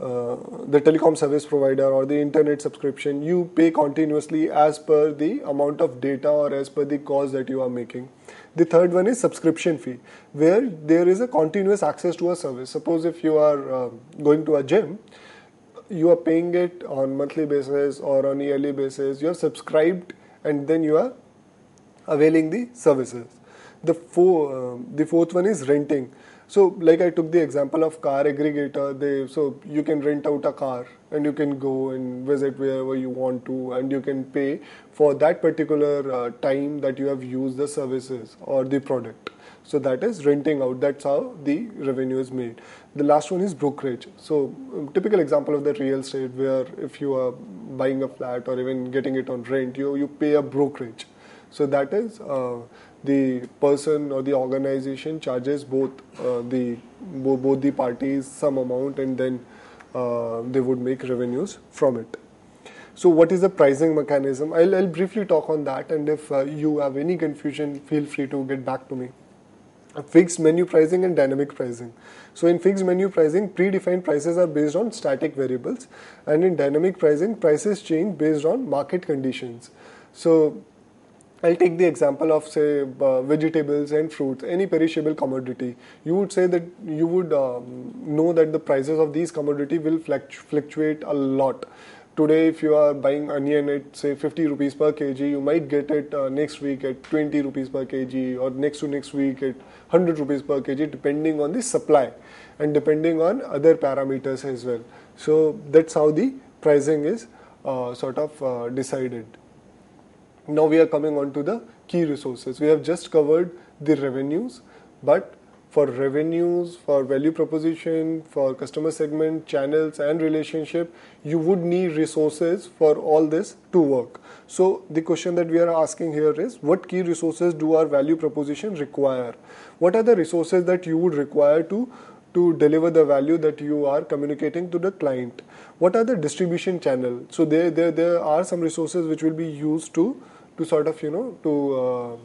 uh, the telecom service provider or the internet subscription, you pay continuously as per the amount of data or as per the cost that you are making. The third one is subscription fee, where there is a continuous access to a service. Suppose if you are uh, going to a gym, you are paying it on monthly basis or on yearly basis. You are subscribed and then you are availing the services. The, four, uh, the fourth one is renting so, like I took the example of car aggregator, they so you can rent out a car and you can go and visit wherever you want to, and you can pay for that particular uh, time that you have used the services or the product. So that is renting out. That's how the revenue is made. The last one is brokerage. So um, typical example of the real estate where if you are buying a flat or even getting it on rent, you you pay a brokerage. So that is. Uh, the person or the organization charges both uh, the both the parties some amount and then uh, they would make revenues from it. So what is the pricing mechanism? I'll, I'll briefly talk on that and if uh, you have any confusion feel free to get back to me. Fixed menu pricing and dynamic pricing. So in fixed menu pricing predefined prices are based on static variables and in dynamic pricing prices change based on market conditions. So I'll take the example of say uh, vegetables and fruits, any perishable commodity. You would say that you would um, know that the prices of these commodity will fluctuate a lot. Today, if you are buying onion at say 50 rupees per kg, you might get it uh, next week at 20 rupees per kg, or next to next week at 100 rupees per kg, depending on the supply and depending on other parameters as well. So that's how the pricing is uh, sort of uh, decided. Now we are coming on to the key resources. We have just covered the revenues, but for revenues, for value proposition, for customer segment, channels, and relationship, you would need resources for all this to work. So, the question that we are asking here is what key resources do our value proposition require? What are the resources that you would require to to deliver the value that you are communicating to the client what are the distribution channel so there there, there are some resources which will be used to to sort of you know to uh,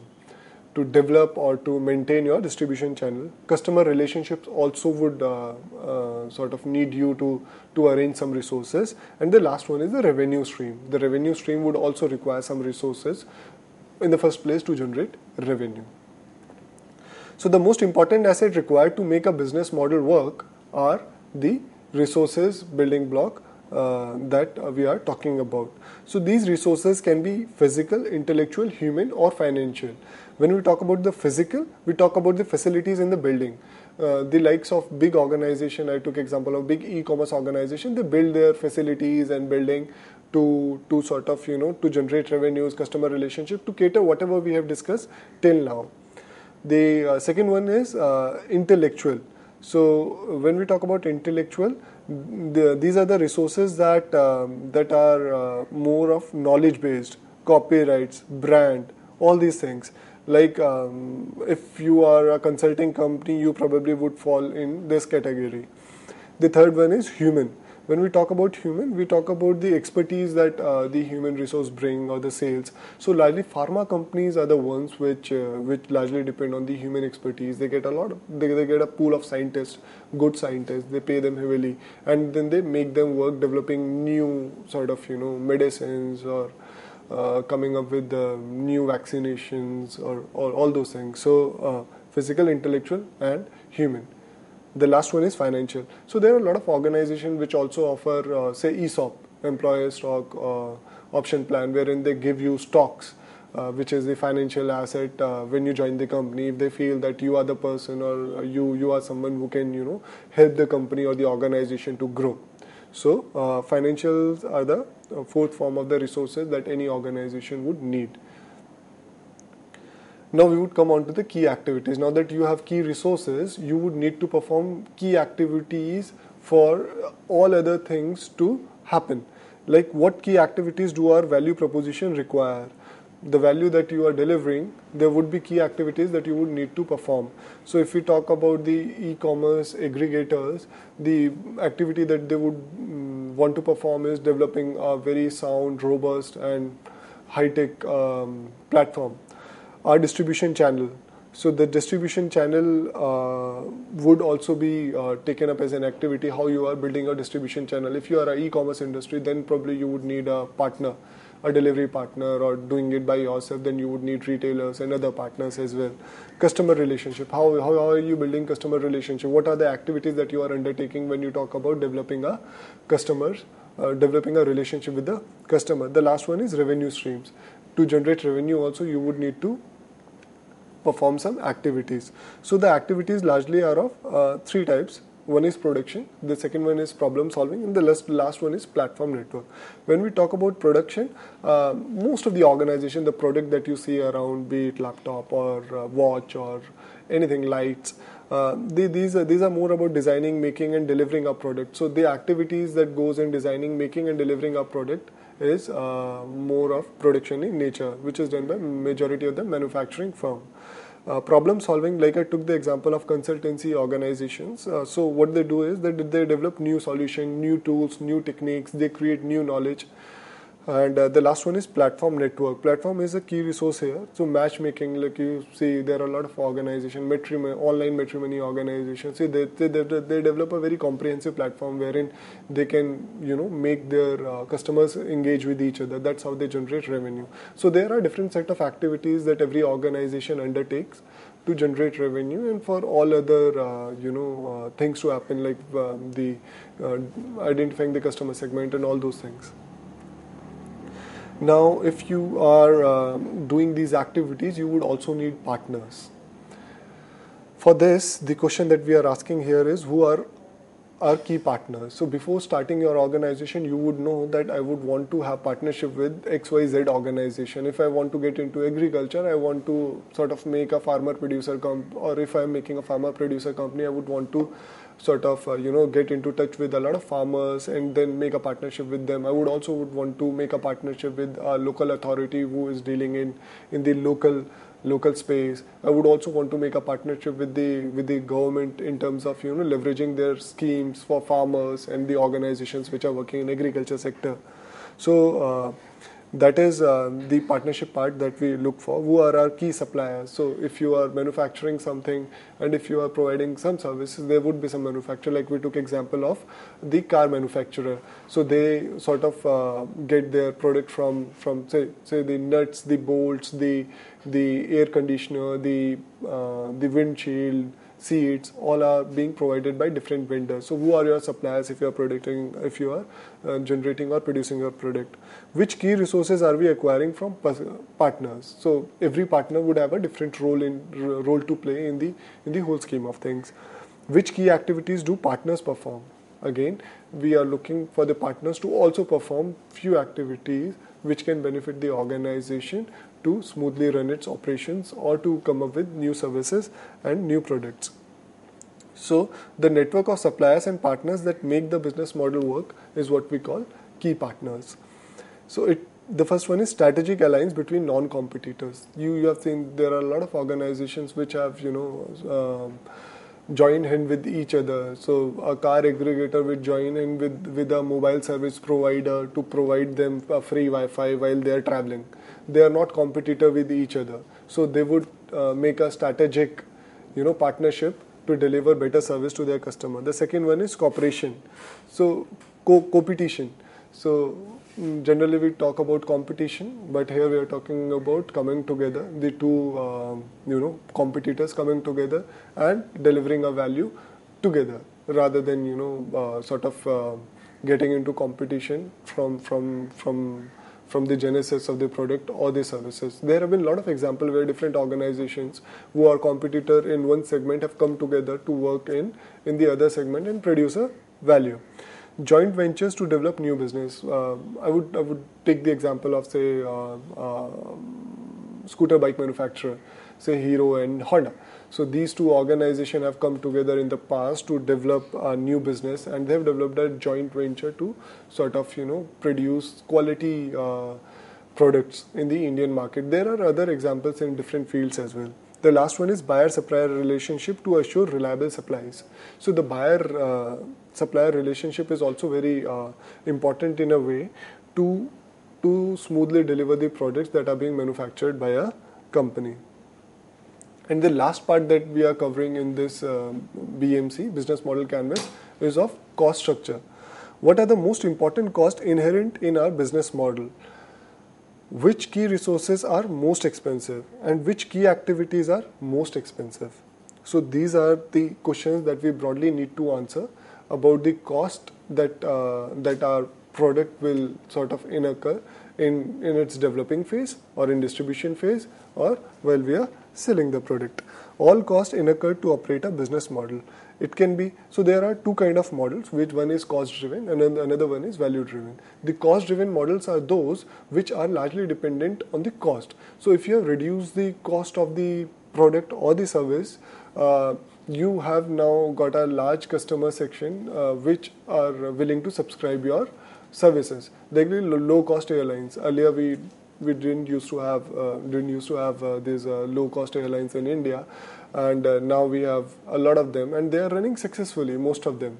to develop or to maintain your distribution channel. Customer relationships also would uh, uh, sort of need you to to arrange some resources. And the last one is the revenue stream. The revenue stream would also require some resources in the first place to generate revenue. So the most important asset required to make a business model work are the resources building block uh, that uh, we are talking about. So these resources can be physical, intellectual, human or financial. When we talk about the physical, we talk about the facilities in the building. Uh, the likes of big organization, I took example of big e-commerce organization, they build their facilities and building to to sort of you know to generate revenues, customer relationship, to cater whatever we have discussed till now. The uh, second one is uh, intellectual. So when we talk about intellectual, the, these are the resources that um, that are uh, more of knowledge based copyrights brand all these things. Like um, if you are a consulting company you probably would fall in this category. The third one is human when we talk about human, we talk about the expertise that uh, the human resource bring or the sales. So largely, pharma companies are the ones which uh, which largely depend on the human expertise. They get a lot. Of, they they get a pool of scientists, good scientists. They pay them heavily, and then they make them work developing new sort of you know medicines or. Uh, coming up with uh, new vaccinations or, or all those things. So, uh, physical, intellectual, and human the last one is financial. So there are a lot of organizations which also offer, uh, say, ESOP, employer stock uh, option plan, wherein they give you stocks. uh, which is the financial asset uh, when you join the company if they feel that you are the person or you you are someone who can you know help the company or the organization to grow so uh, financials are the uh, fourth form of the resources that any organization would need now we would come on to the key activities now that you have key resources you would need to perform key activities for all other things to happen like what key activities do our value proposition require the value that you are delivering, there would be key activities that you would need to perform. So, if we talk about the e commerce aggregators, the activity that they would mm, want to perform is developing a very sound, robust, and high tech um, platform. Our distribution channel. So, the distribution channel uh, would also be uh, taken up as an activity how you are building a distribution channel. If you are an e commerce industry, then probably you would need a partner a delivery partner or doing it by yourself, then you would need retailers and other partners as well. Customer relationship. How, how, how are you building customer relationship? What are the activities that you are undertaking when you talk about developing a customer, uh, developing a relationship with the customer? The last one is revenue streams. To generate revenue, also you would need to perform some activities. So the activities largely are of uh, three types. One is production the second one is problem solving and the last, last one is platform network. When we talk about production uh, most of the organization the product that you see around be it laptop or uh, watch or anything lights uh, they, these are these are more about designing making and delivering a product. So the activities that goes in designing making and delivering a product is uh, more of production in nature which is done by majority of the manufacturing firm uh, problem solving, like I took the example of consultancy organizations. Uh, so what they do is that they develop new solution, new tools, new techniques. They create new knowledge, and uh, the last one is platform network. Platform is a key resource here. So matchmaking, like you see, there are a lot of organizations, matrimony, online matrimony organizations. See, they, they, they, they develop a very comprehensive platform wherein they can, you know, make their uh, customers engage with each other. That's how they generate revenue. So there are different set of activities that every organization undertakes to generate revenue and for all other uh, you know uh, things to happen like uh, the identifying the customer segment and all those things now, if you are uh, doing these activities, you would also need partners. For this, the question that we are asking here is who are our key partners? So, before starting your organization, you would know that I would want to have partnership with XYZ organization. If I want to get into agriculture, I want to sort of make a farmer producer comp, or if I'm making a farmer producer company, I would want to sort of uh, you know get into touch with a lot of farmers and then make a partnership with them. I would also would want to make a partnership with a local authority who is dealing in in the local local space. I would also want to make a partnership with the with the government in terms of you know leveraging their schemes for farmers and the organizations which are working in agriculture sector. So uh, that is uh, the partnership part that we look for. Who are our key suppliers? So if you are manufacturing something and if you are providing some services there would be some manufacturer. Like we took example of the car manufacturer. So they sort of uh, get their product from from say say the nuts the bolts the the air conditioner the uh, the windshield seeds all are being provided by different vendors. So who are your suppliers if you are producing if you are uh, generating or producing your product? Which key resources are we acquiring from partners? So every partner would have a different role in role to play in the in the whole scheme of things. Which key activities do partners perform again we are looking for the partners to also perform few activities which can benefit the organization to smoothly run its operations or to come up with new services and new products. So, the network of suppliers and partners that make the business model work is what we call key partners. So, it the first one is strategic alliance between non-competitors. You, you have seen there are a lot of organizations which have you know um, joined hand with each other. So a car aggregator will join in with with a mobile service provider to provide them a free Wi-Fi while they are traveling they are not competitor with each other. So they would uh, make a strategic, you know, partnership to deliver better service to their customer. The second one is cooperation. So co- competition. So generally we talk about competition, but here we are talking about coming together, the two, um, you know, competitors coming together and delivering a value together rather than, you know, uh, sort of uh, getting into competition from, from, from from the genesis of the product or the services. There have been a lot of examples where different organizations who are competitor in one segment have come together to work in in the other segment and produce a value. Joint ventures to develop new business. Uh, I would I would take the example of say uh, uh, scooter bike manufacturer, say Hero and Honda. So these two organizations have come together in the past to develop a new business, and they've developed a joint venture to sort of you know produce quality uh, products in the Indian market. There are other examples in different fields as well. The last one is buyer-supplier relationship to assure reliable supplies. So the buyer-supplier uh, relationship is also very uh, important in a way to to smoothly deliver the products that are being manufactured by a company. And the last part that we are covering in this uh, BMC, business model canvas, is of cost structure. What are the most important costs inherent in our business model? Which key resources are most expensive and which key activities are most expensive? So these are the questions that we broadly need to answer about the cost that uh, that our product will sort of incur in, in its developing phase or in distribution phase or while we are selling the product. All costs incur to operate a business model. It can be so there are two kind of models, which one is cost driven and another one is value driven. The cost driven models are those which are largely dependent on the cost. So if you have reduced the cost of the product or the service, uh, you have now got a large customer section uh, which are willing to subscribe your services. They will low cost airlines. Earlier we we didn't used to have uh, didn't used to have uh, these uh, low cost airlines in India, and uh, now we have a lot of them, and they are running successfully. Most of them.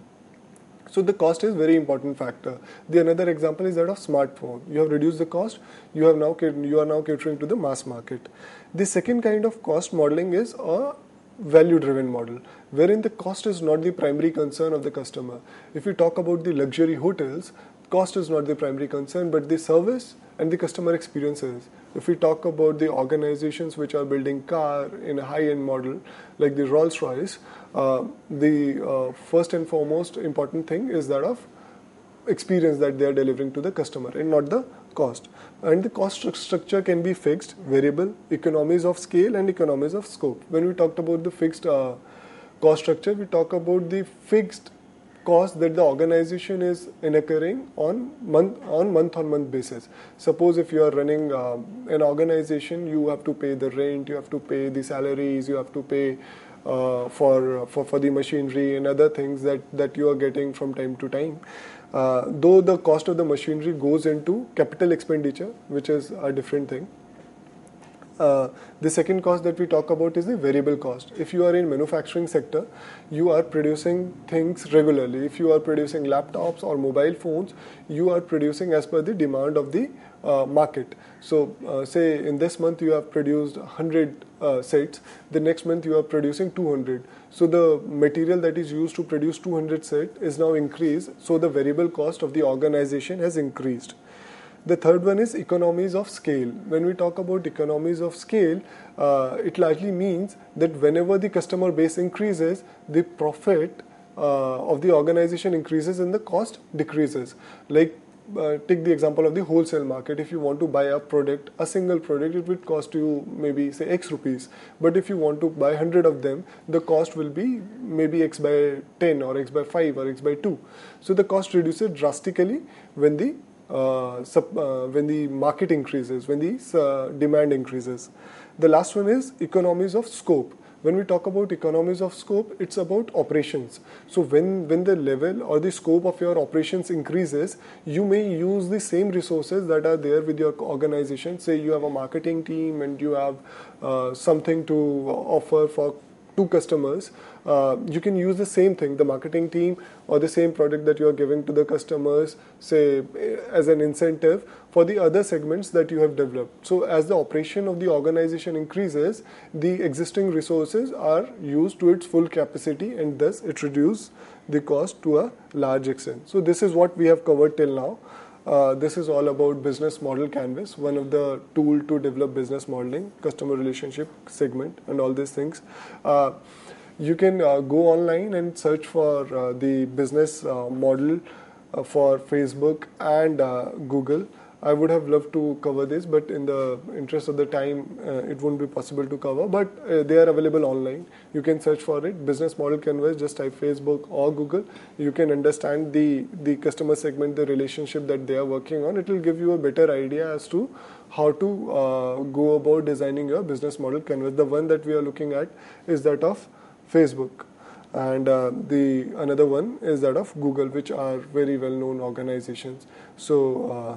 So the cost is very important factor. The another example is that of smartphone. You have reduced the cost. You have now you are now catering to the mass market. The second kind of cost modeling is a value driven model wherein the cost is not the primary concern of the customer if we talk about the luxury hotels cost is not the primary concern, but the service and the customer experiences. If we talk about the organizations which are building car in a high-end model, like the Rolls-Royce, uh, the uh, first and foremost important thing is that of experience that they are delivering to the customer and not the cost. And the cost structure can be fixed, variable, economies of scale, and economies of scope. When we talked about the fixed uh, cost structure, we talk about the fixed cost that the organization is incurring on month on month on month basis. Suppose if you are running uh, an organization, you have to pay the rent, you have to pay the salaries, you have to pay uh, for, for for the machinery and other things that that you are getting from time to time. Uh, though the cost of the machinery goes into capital expenditure, which is a different thing. Uh, the second cost that we talk about is the variable cost. If you are in manufacturing sector, you are producing things regularly. If you are producing laptops or mobile phones, you are producing as per the demand of the uh, market. So, uh, say in this month you have produced 100 uh, sets, the next month you are producing 200. So, the material that is used to produce 200 sets is now increased. So, the variable cost of the organization has increased. The third one is economies of scale. When we talk about economies of scale, uh, it largely means that whenever the customer base increases, the profit uh, of the organization increases and the cost decreases. Like uh, take the example of the wholesale market. If you want to buy a product, a single product, it would cost you maybe say X rupees. But if you want to buy 100 of them, the cost will be maybe X by 10 or X by 5 or X by 2. So the cost reduces drastically when the when the market increases, when the uh, demand increases. The last one is economies of scope. When we talk about economies of scope, it's about operations. So when, when the level or the scope of your operations increases, you may use the same resources that are there with your organization. Say you have a marketing team and you have uh, something to offer for two customers, uh, you can use the same thing, the marketing team or the same product that you are giving to the customers, say as an incentive for the other segments that you have developed. So as the operation of the organization increases, the existing resources are used to its full capacity and thus it reduces the cost to a large extent. So this is what we have covered till now. Uh, this is all about business model canvas, one of the tool to develop business modeling, customer relationship segment, and all these things. Uh, you can uh, go online and search for uh, the business uh, model for Facebook and Google. I would have loved to cover this, but in the interest of the time, uh, it won't be possible to cover. But uh, they are available online. You can search for it. Business model canvas. Just type Facebook or Google. You can understand the the customer segment, the relationship that they are working on. It will give you a better idea as to how to uh, go about designing your business model canvas. The one that we are looking at is that of Facebook and uh, the another one is that of Google, which are very well-known organizations. So uh,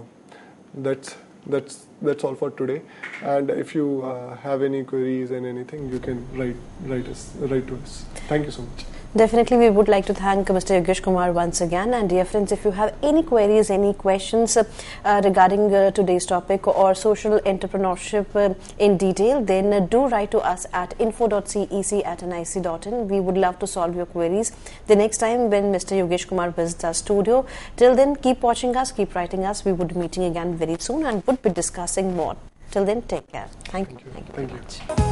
that's that's that's all for today. And if you uh, have any queries and anything, you can write write us write to us. Thank you so much. Definitely, we would like to thank Mr. Yogesh Kumar once again. And dear friends, if you have any queries, any questions uh, regarding uh, today's topic or social entrepreneurship uh, in detail, then uh, do write to us at info.cec at nic.in. We would love to solve your queries the next time when Mr. Yogesh Kumar visits our studio. Till then, keep watching us, keep writing us. We would be meeting again very soon and would be discussing more. Till then, take care. Thank, Thank you. Thank you Thank you.